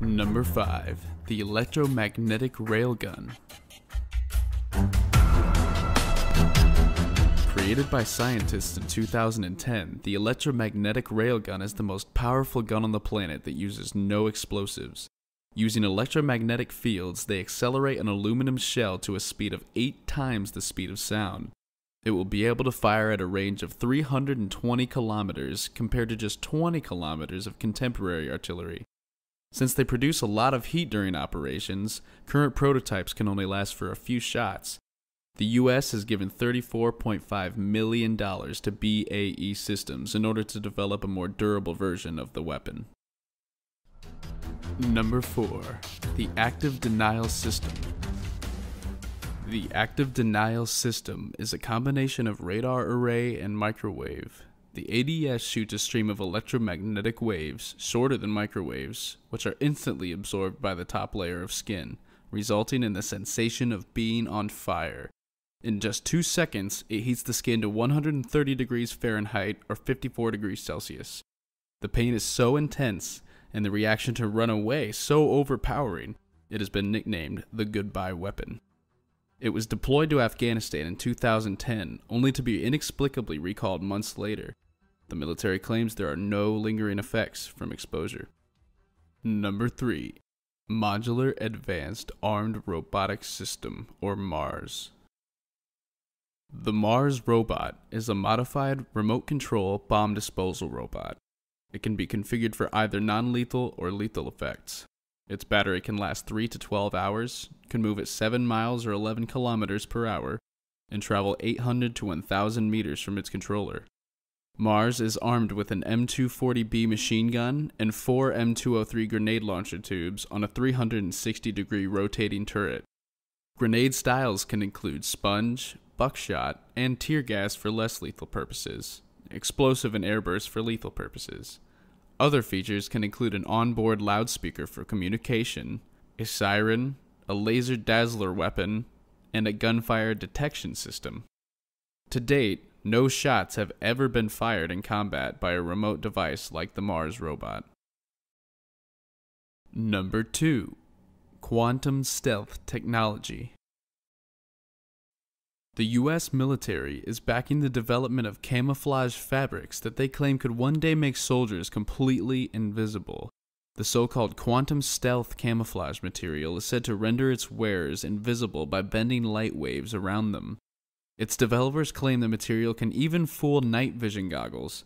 Number 5. The Electromagnetic Railgun. Created by scientists in 2010, the electromagnetic railgun is the most powerful gun on the planet that uses no explosives. Using electromagnetic fields, they accelerate an aluminum shell to a speed of 8 times the speed of sound. It will be able to fire at a range of 320 kilometers compared to just 20 kilometers of contemporary artillery. Since they produce a lot of heat during operations, current prototypes can only last for a few shots. The US has given $34.5 million to BAE Systems in order to develop a more durable version of the weapon. Number 4. The Active Denial System. The Active Denial System is a combination of radar array and microwave. The ADS shoots a stream of electromagnetic waves, shorter than microwaves, which are instantly absorbed by the top layer of skin, resulting in the sensation of being on fire. In just two seconds, it heats the skin to 130 degrees Fahrenheit or 54 degrees Celsius. The pain is so intense, and the reaction to run away so overpowering, it has been nicknamed the goodbye weapon. It was deployed to Afghanistan in 2010, only to be inexplicably recalled months later. The military claims there are no lingering effects from exposure. Number 3. Modular Advanced Armed Robotic System, or MARS. The Mars robot is a modified remote control bomb disposal robot. It can be configured for either non lethal or lethal effects. Its battery can last 3 to 12 hours, can move at 7 miles or 11 kilometers per hour, and travel 800 to 1000 meters from its controller. Mars is armed with an M240B machine gun and four M203 grenade launcher tubes on a 360 degree rotating turret. Grenade styles can include sponge, buckshot, and tear gas for less lethal purposes, explosive and airburst for lethal purposes. Other features can include an onboard loudspeaker for communication, a siren, a laser dazzler weapon, and a gunfire detection system. To date, no shots have ever been fired in combat by a remote device like the Mars robot. Number 2 Quantum Stealth Technology the US military is backing the development of camouflage fabrics that they claim could one day make soldiers completely invisible. The so called quantum stealth camouflage material is said to render its wearers invisible by bending light waves around them. Its developers claim the material can even fool night vision goggles.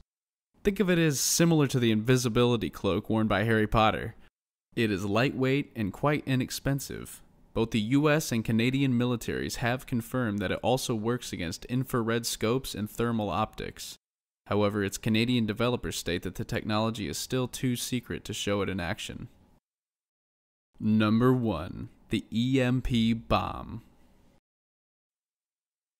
Think of it as similar to the invisibility cloak worn by Harry Potter. It is lightweight and quite inexpensive. Both the US and Canadian militaries have confirmed that it also works against infrared scopes and thermal optics. However, its Canadian developers state that the technology is still too secret to show it in action. Number 1. The EMP Bomb.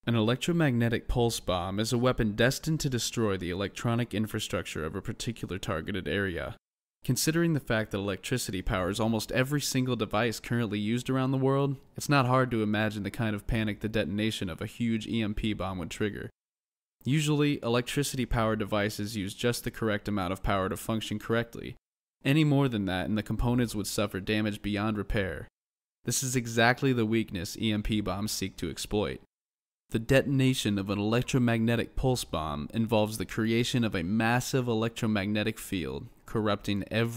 An electromagnetic pulse bomb is a weapon destined to destroy the electronic infrastructure of a particular targeted area. Considering the fact that electricity powers almost every single device currently used around the world, it's not hard to imagine the kind of panic the detonation of a huge EMP bomb would trigger. Usually, electricity powered devices use just the correct amount of power to function correctly. Any more than that, and the components would suffer damage beyond repair. This is exactly the weakness EMP bombs seek to exploit. The detonation of an electromagnetic pulse bomb involves the creation of a massive electromagnetic field, corrupting every